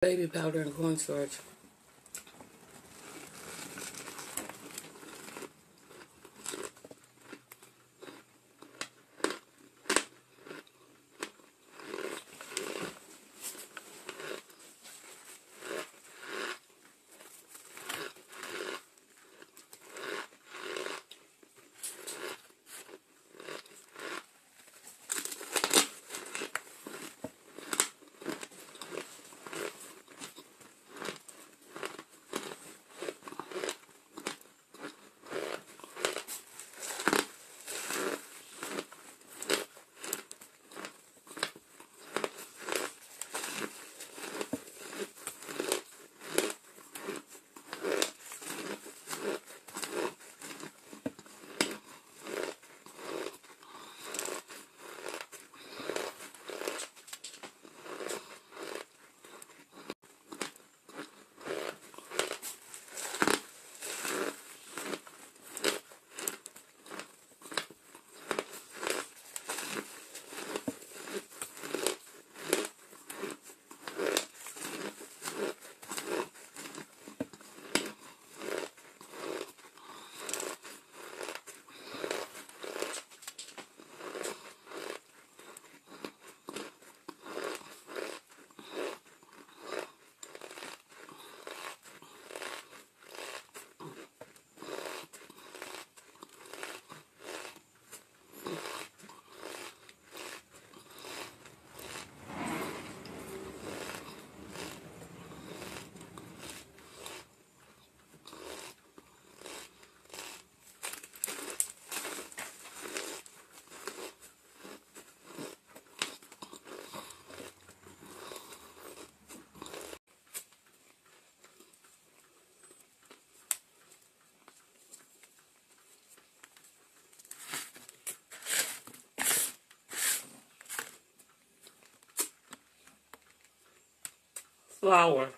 baby powder and cornstarch. Flour